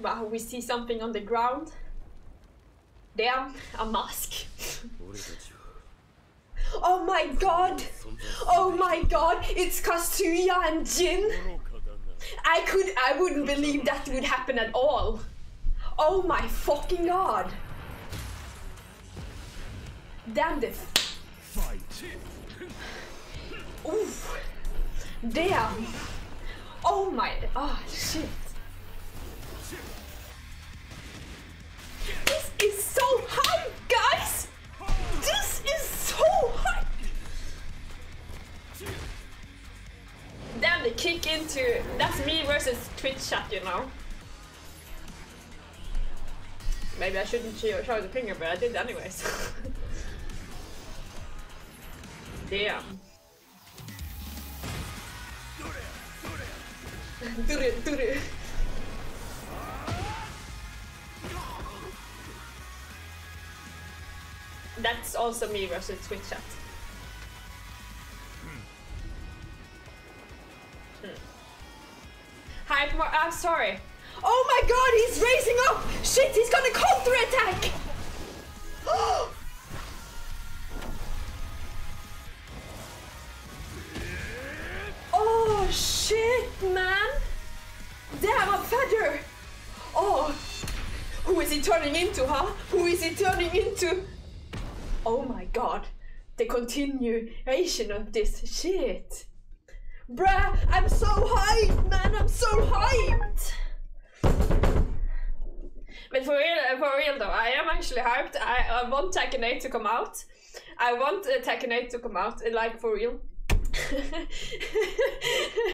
wow, we see something on the ground. Damn, a mask. oh my god! Oh my god, it's Kazuya and Jin! I could- I wouldn't believe that would happen at all. Oh my fucking god! Damn the Fight. Oof. Damn! Oh my- oh shit. Kick into that's me versus Twitch chat, you know. Maybe I shouldn't show, the finger, but I did anyways. Damn. Duru, duru. That's also me versus Twitch chat. Hmm. Hmm. Hi, I'm sorry. Oh my god, he's raising up! Shit, he's gonna counterattack! oh shit, man! Damn, a feather! Oh, who is he turning into, huh? Who is he turning into? Oh my god, the continuation of this shit. Bruh, I'm so hyped, man, I'm so hyped! But for real, for real though, I am actually hyped. I, I want Tekken 8 to come out. I want uh, Tekken 8 to come out, like for real.